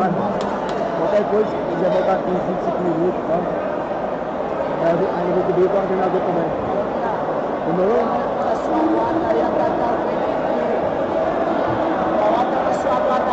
mas qualquer coisa, se quiser voltar aqui uns 25 minutos, tá? Aí eu vou cobrir com o treinador também. Demorou? A sua guarda ia pra cá, foi bem. Sua guarda